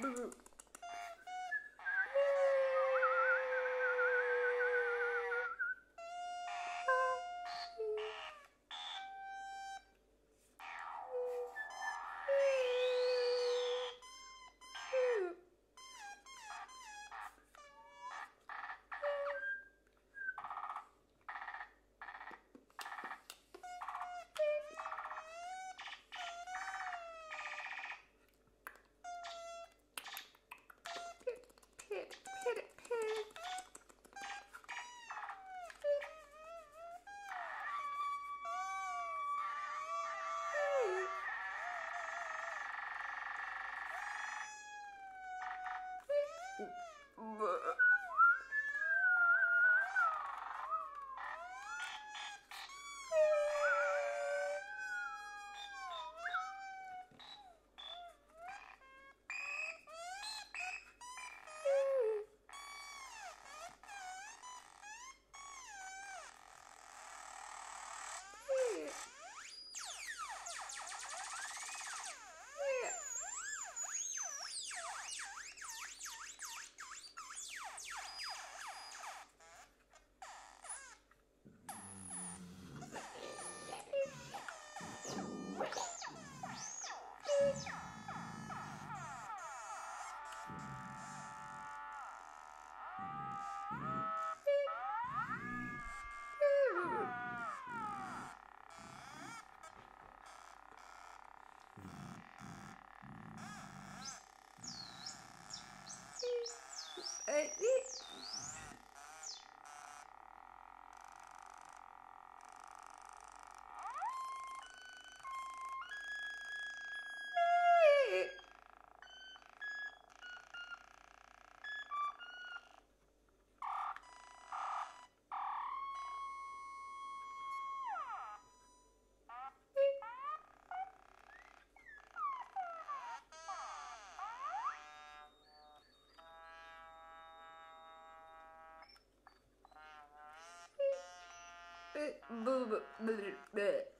boo. Bleh. Huh.